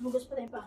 Humugas pa tayo pa.